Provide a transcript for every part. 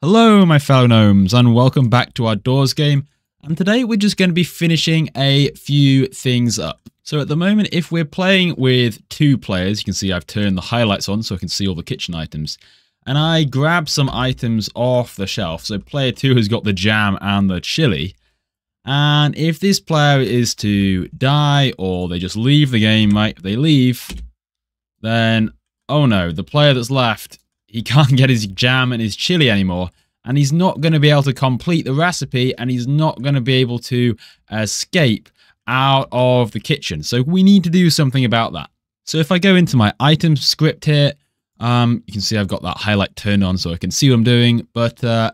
Hello, my fellow gnomes, and welcome back to our Doors game. And today we're just going to be finishing a few things up. So at the moment, if we're playing with two players, you can see I've turned the highlights on so I can see all the kitchen items. And I grab some items off the shelf. So player two has got the jam and the chili. And if this player is to die or they just leave the game, right, if they leave, then, oh no, the player that's left, he can't get his jam and his chili anymore. And he's not going to be able to complete the recipe and he's not going to be able to escape out of the kitchen. So we need to do something about that. So if I go into my item script here, um, you can see I've got that highlight turned on so I can see what I'm doing. But uh,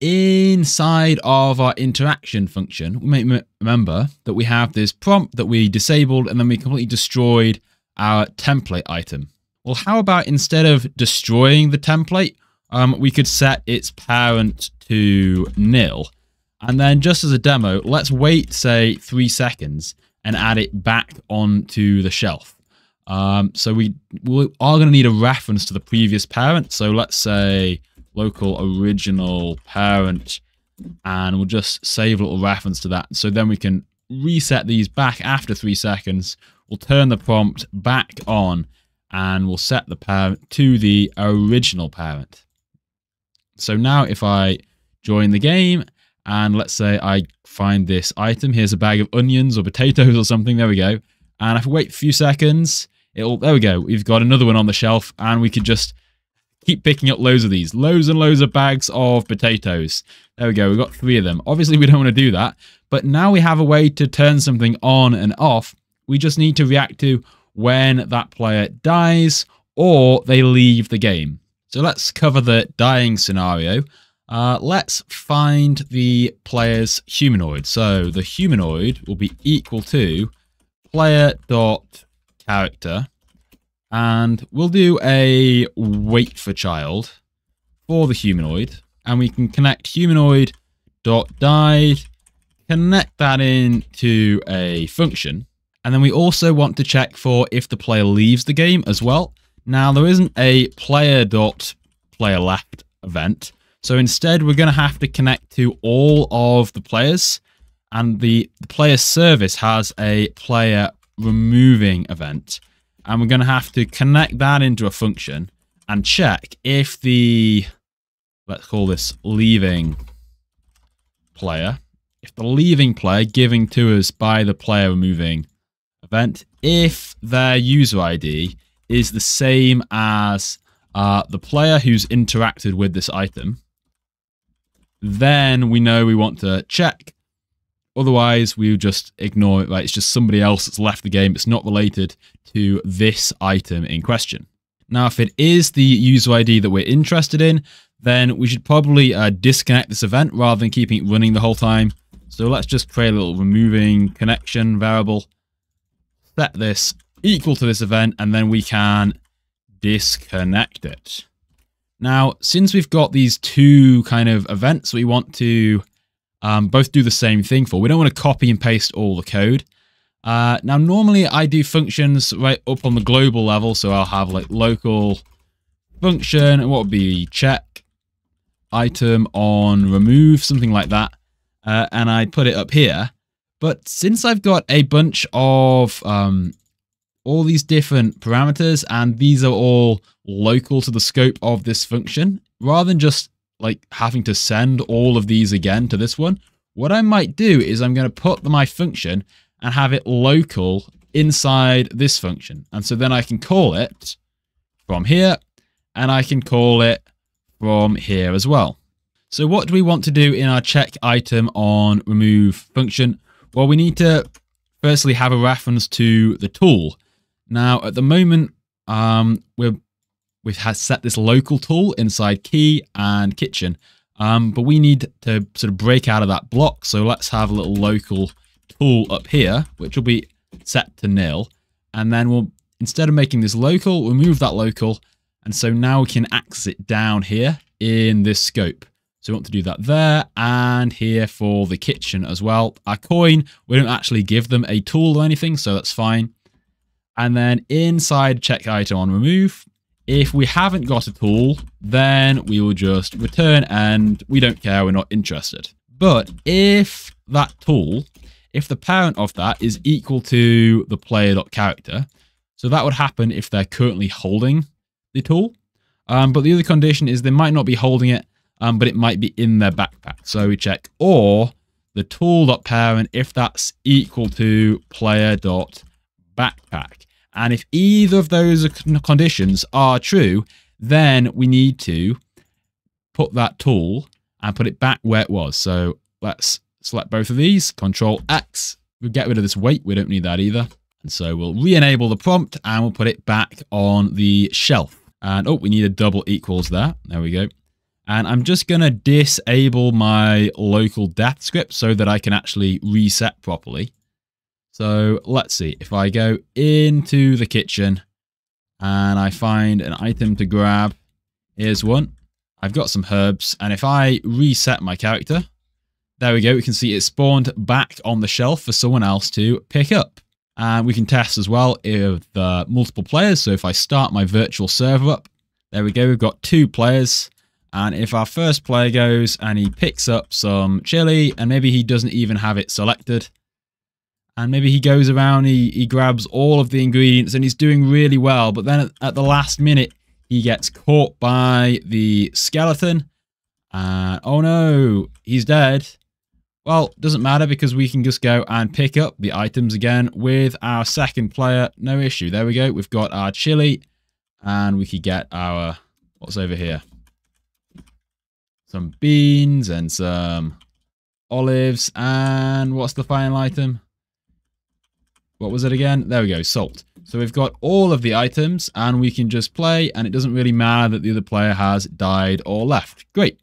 inside of our interaction function, we may remember that we have this prompt that we disabled and then we completely destroyed our template item. Well, how about instead of destroying the template, um, we could set its parent to nil. And then just as a demo, let's wait, say, three seconds and add it back onto the shelf. Um, so we, we are going to need a reference to the previous parent. So let's say local original parent, and we'll just save a little reference to that. So then we can reset these back after three seconds. We'll turn the prompt back on, and we'll set the parent to the original parent. So now if I join the game and let's say I find this item. Here's a bag of onions or potatoes or something. There we go. And if I wait a few seconds, it'll, there we go. We've got another one on the shelf and we could just keep picking up loads of these. Loads and loads of bags of potatoes. There we go. We've got three of them. Obviously, we don't want to do that. But now we have a way to turn something on and off. We just need to react to when that player dies or they leave the game. So let's cover the dying scenario. Uh, let's find the player's humanoid. So the humanoid will be equal to player dot character, and we'll do a wait for child for the humanoid, and we can connect humanoid dot died, connect that into a function, and then we also want to check for if the player leaves the game as well. Now there isn't a player dot player left event. So instead, we're going to have to connect to all of the players. And the, the player service has a player removing event. And we're going to have to connect that into a function and check if the, let's call this leaving player, if the leaving player giving to us by the player removing event, if their user ID is the same as uh, the player who's interacted with this item, then we know we want to check. Otherwise, we just ignore it. Right? It's just somebody else that's left the game. It's not related to this item in question. Now, if it is the user ID that we're interested in, then we should probably uh, disconnect this event rather than keeping it running the whole time. So let's just create a little removing connection variable. Set this equal to this event, and then we can disconnect it. Now, since we've got these two kind of events we want to um, both do the same thing for, we don't want to copy and paste all the code. Uh, now, normally I do functions right up on the global level, so I'll have like local function, and what would be check item on remove, something like that, uh, and I put it up here. But since I've got a bunch of um, all these different parameters and these are all local to the scope of this function rather than just like having to send all of these again to this one what I might do is I'm going to put my function and have it local inside this function. And so then I can call it from here and I can call it from here as well. So what do we want to do in our check item on remove function well we need to firstly have a reference to the tool now, at the moment, um, we're, we've set this local tool inside key and kitchen, um, but we need to sort of break out of that block. So let's have a little local tool up here, which will be set to nil. And then we'll, instead of making this local, we'll move that local. And so now we can access it down here in this scope. So we want to do that there and here for the kitchen as well. Our coin, we don't actually give them a tool or anything, so that's fine. And then inside check item on remove, If we haven't got a tool, then we will just return and we don't care, we're not interested. But if that tool, if the parent of that is equal to the player.character, so that would happen if they're currently holding the tool. Um, but the other condition is they might not be holding it, um, but it might be in their backpack. So we check or the tool.parent if that's equal to player.backpack. And if either of those conditions are true, then we need to put that tool and put it back where it was. So let's select both of these, Control X. We'll get rid of this wait. We don't need that either. And so we'll re-enable the prompt and we'll put it back on the shelf. And oh, we need a double equals there. There we go. And I'm just going to disable my local death script so that I can actually reset properly. So let's see, if I go into the kitchen and I find an item to grab, here's one. I've got some herbs, and if I reset my character, there we go, we can see it spawned back on the shelf for someone else to pick up. And we can test as well if uh, multiple players, so if I start my virtual server up, there we go, we've got two players. And if our first player goes and he picks up some chili, and maybe he doesn't even have it selected, and maybe he goes around, he, he grabs all of the ingredients and he's doing really well. But then at, at the last minute, he gets caught by the skeleton. And oh no, he's dead. Well, doesn't matter because we can just go and pick up the items again with our second player. No issue. There we go. We've got our chili and we could get our, what's over here? Some beans and some olives. And what's the final item? What was it again? There we go, salt. So we've got all of the items and we can just play and it doesn't really matter that the other player has died or left. Great.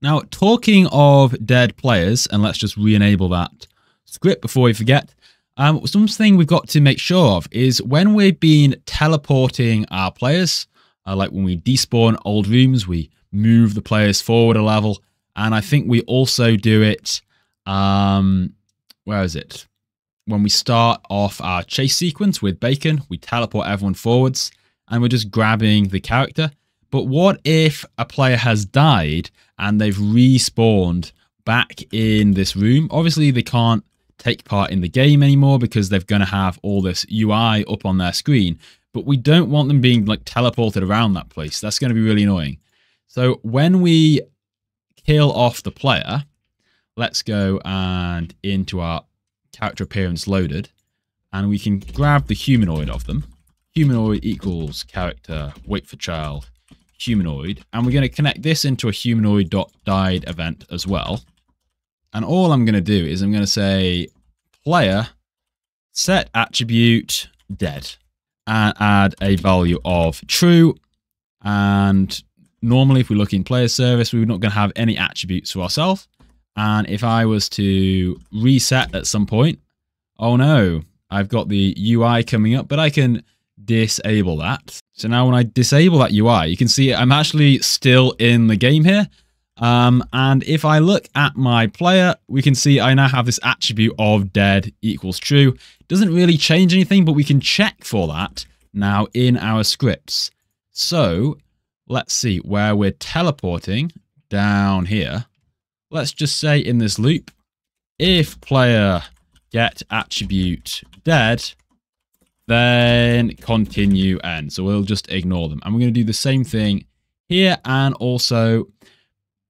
Now, talking of dead players, and let's just re-enable that script before we forget, um, something we've got to make sure of is when we've been teleporting our players, uh, like when we despawn old rooms, we move the players forward a level, and I think we also do it, um, where is it? when we start off our chase sequence with Bacon, we teleport everyone forwards and we're just grabbing the character. But what if a player has died and they've respawned back in this room? Obviously, they can't take part in the game anymore because they're going to have all this UI up on their screen. But we don't want them being like teleported around that place. That's going to be really annoying. So when we kill off the player, let's go and into our character appearance loaded, and we can grab the humanoid of them. Humanoid equals character, wait for child, humanoid, and we're going to connect this into a humanoid.died event as well. And all I'm going to do is I'm going to say player set attribute dead and add a value of true. And normally if we look in player service, we're not going to have any attributes for ourselves. And if I was to reset at some point, oh no, I've got the UI coming up, but I can disable that. So now when I disable that UI, you can see I'm actually still in the game here. Um, and if I look at my player, we can see I now have this attribute of dead equals true. Doesn't really change anything, but we can check for that now in our scripts. So let's see where we're teleporting down here let's just say in this loop, if player get attribute dead, then continue end. So we'll just ignore them. And we're going to do the same thing here and also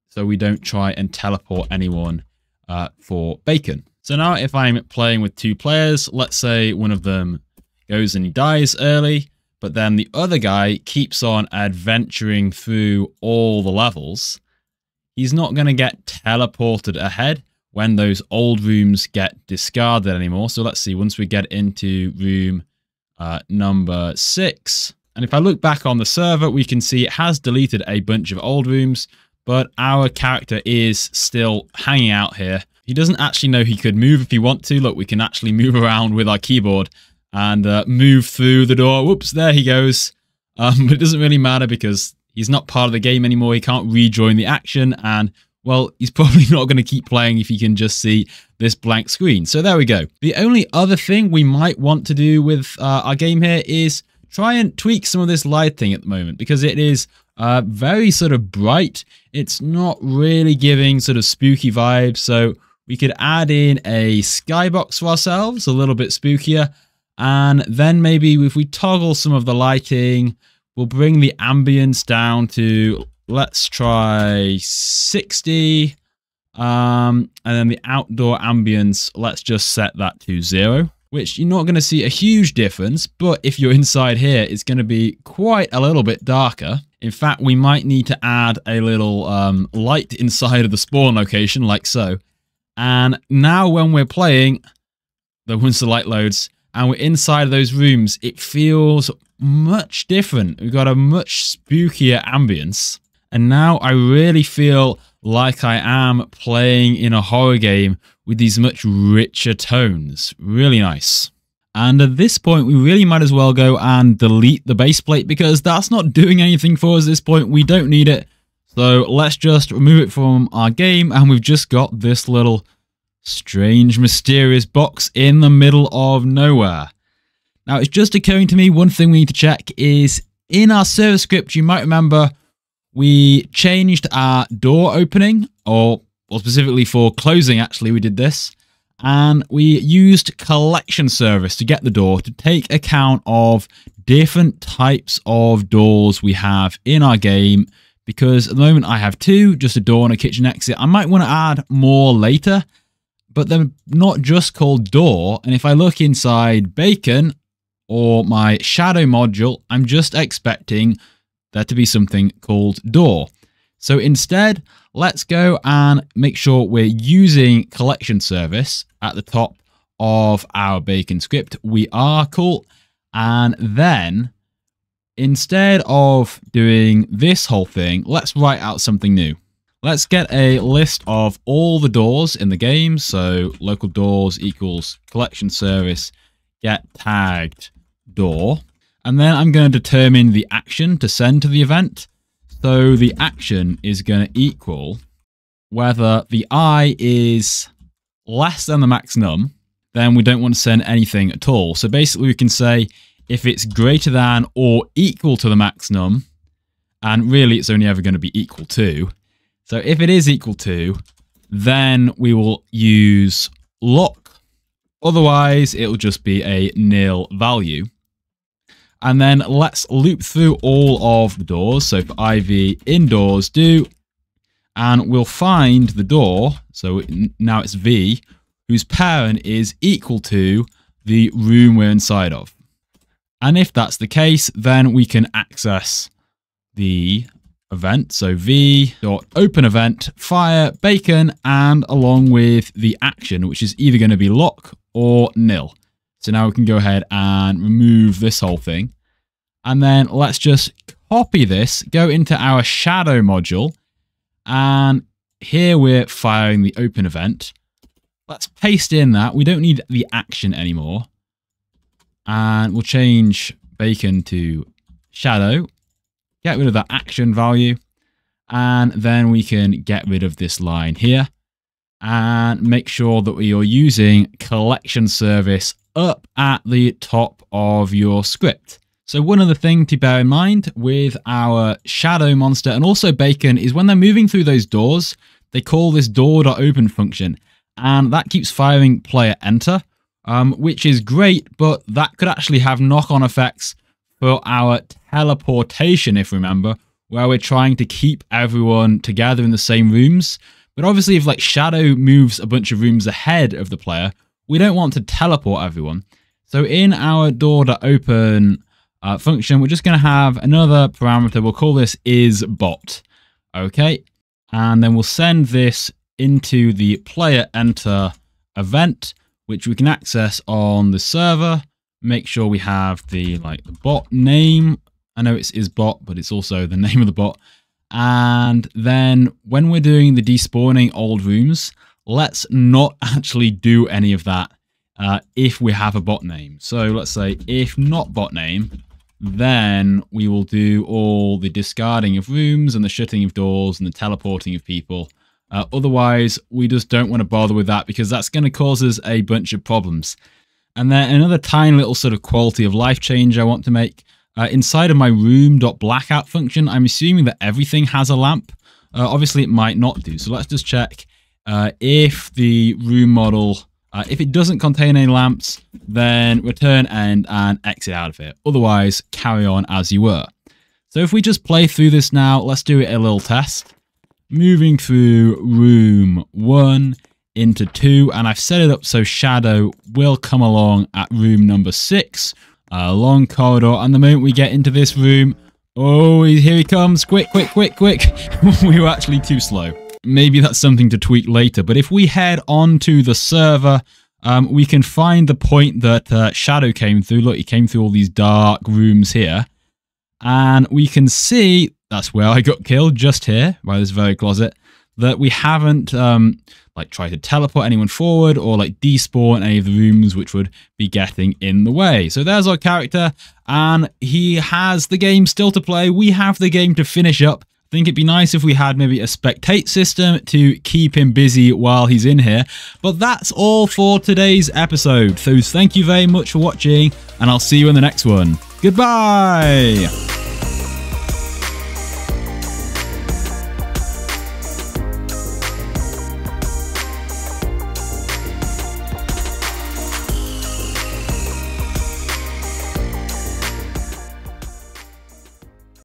so we don't try and teleport anyone uh, for bacon. So now if I'm playing with two players, let's say one of them goes and dies early, but then the other guy keeps on adventuring through all the levels he's not going to get teleported ahead when those old rooms get discarded anymore. So let's see, once we get into room uh, number six, and if I look back on the server, we can see it has deleted a bunch of old rooms, but our character is still hanging out here. He doesn't actually know he could move if he want to. Look, we can actually move around with our keyboard and uh, move through the door. Whoops, there he goes. Um, but it doesn't really matter because He's not part of the game anymore. He can't rejoin the action. And, well, he's probably not going to keep playing if he can just see this blank screen. So there we go. The only other thing we might want to do with uh, our game here is try and tweak some of this lighting at the moment because it is uh, very sort of bright. It's not really giving sort of spooky vibes. So we could add in a skybox for ourselves, a little bit spookier. And then maybe if we toggle some of the lighting, we'll bring the ambience down to, let's try 60. Um, and then the outdoor ambience, let's just set that to zero, which you're not going to see a huge difference. But if you're inside here, it's going to be quite a little bit darker. In fact, we might need to add a little um, light inside of the spawn location, like so. And now when we're playing, the once the light loads, and we're inside those rooms, it feels much different. We've got a much spookier ambience. And now I really feel like I am playing in a horror game with these much richer tones. Really nice. And at this point, we really might as well go and delete the base plate because that's not doing anything for us at this point. We don't need it. So let's just remove it from our game and we've just got this little strange, mysterious box in the middle of nowhere. Now, it's just occurring to me, one thing we need to check is in our server script, you might remember we changed our door opening, or, or specifically for closing, actually, we did this. And we used collection service to get the door to take account of different types of doors we have in our game. Because at the moment I have two, just a door and a kitchen exit. I might want to add more later but they're not just called door. And if I look inside bacon or my shadow module, I'm just expecting there to be something called door. So instead, let's go and make sure we're using collection service at the top of our bacon script. We are cool. And then instead of doing this whole thing, let's write out something new. Let's get a list of all the doors in the game. So local doors equals collection service get tagged door. And then I'm going to determine the action to send to the event. So the action is going to equal whether the i is less than the max num, then we don't want to send anything at all. So basically we can say if it's greater than or equal to the max num, and really it's only ever going to be equal to, so if it is equal to, then we will use lock. Otherwise, it'll just be a nil value. And then let's loop through all of the doors. So for IV indoors do, and we'll find the door. So now it's V, whose parent is equal to the room we're inside of. And if that's the case, then we can access the event. So v dot open event, fire, bacon, and along with the action, which is either going to be lock or nil. So now we can go ahead and remove this whole thing. And then let's just copy this, go into our shadow module, and here we're firing the open event. Let's paste in that. We don't need the action anymore. And we'll change bacon to shadow get rid of that action value, and then we can get rid of this line here and make sure that we are using collection service up at the top of your script. So one other thing to bear in mind with our shadow monster and also bacon is when they're moving through those doors, they call this door.open function and that keeps firing player enter, um, which is great, but that could actually have knock-on effects for our teleportation, if remember, where we're trying to keep everyone together in the same rooms. But obviously, if like Shadow moves a bunch of rooms ahead of the player, we don't want to teleport everyone. So in our door.open uh, function, we're just going to have another parameter. We'll call this is bot. Okay. And then we'll send this into the player enter event, which we can access on the server make sure we have the like the bot name. I know it's is bot, but it's also the name of the bot. And then when we're doing the despawning old rooms, let's not actually do any of that uh, if we have a bot name. So let's say if not bot name, then we will do all the discarding of rooms and the shutting of doors and the teleporting of people. Uh, otherwise, we just don't want to bother with that because that's going to cause us a bunch of problems. And then another tiny little sort of quality of life change I want to make. uh, inside of my room.blackout function, I'm assuming that everything has a lamp. Uh, obviously, it might not do. So let's just check uh, if the room model, uh, if it doesn't contain any lamps, then return end and exit out of it. Otherwise, carry on as you were. So if we just play through this now, let's do it a little test. Moving through room one into two, and I've set it up so Shadow will come along at room number six, a long corridor, and the moment we get into this room, oh, here he comes, quick, quick, quick, quick. we were actually too slow. Maybe that's something to tweak later, but if we head on to the server, um, we can find the point that uh, Shadow came through. Look, he came through all these dark rooms here. And we can see, that's where I got killed, just here, by this very closet, that we haven't um, like tried to teleport anyone forward or like despawn any of the rooms which would be getting in the way. So there's our character, and he has the game still to play. We have the game to finish up. I think it'd be nice if we had maybe a spectate system to keep him busy while he's in here. But that's all for today's episode. So thank you very much for watching, and I'll see you in the next one. Goodbye!